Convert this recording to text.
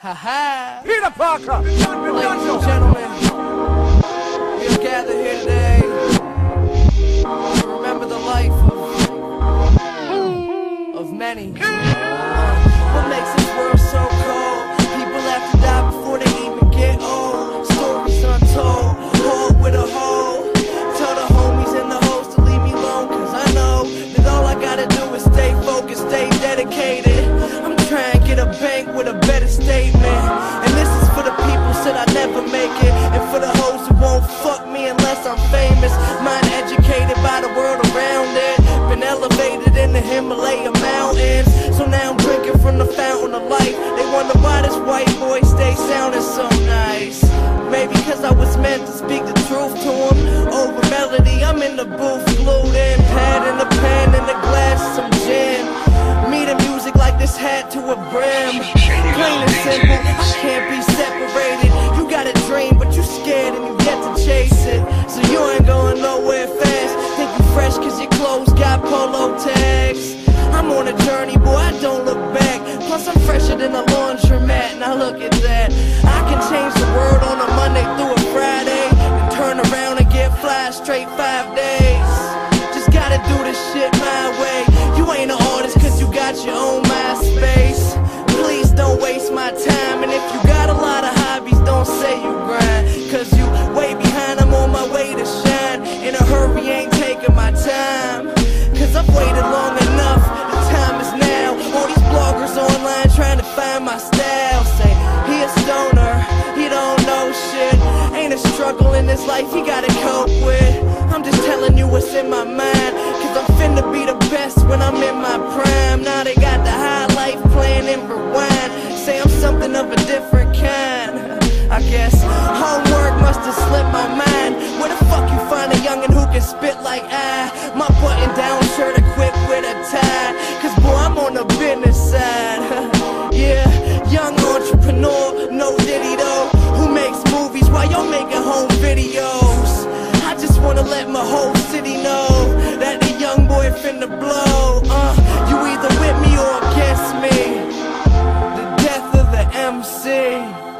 Ha ha. Peter Parker! Ladies and gentlemen, we are gathered here today to remember the life of, of many. What makes this world so cold? People have to die before they even get old. Stories untold, hole with a hole. Tell the homies and the hoes to leave me alone, cause I know that all I gotta do is stay focused, stay dedicated. I'm trying to get a bank with a Himalaya mountains. So now I'm drinking from the fountain of life. They wonder why this white boy stays sounding so nice. Maybe cause I was meant to speak the truth to him. Over melody, I'm in the booth, glued in. Pad and a pen and a glass, some gin. Me the music like this hat to a brim. Plain and simple, I can't be separated. You got a dream, but you scared and you yet to chase clothes got polo tags. I'm on a journey, boy, I don't look back. Plus, I'm fresher than a laundromat. Now look at that. I can change the world on a Monday through a Friday. And turn around and get fly straight five life he gotta cope with. I'm just telling you what's in my mind. Cause I'm finna be the best the whole city know that the young boy finna blow. Uh, you either with me or against me. The death of the MC.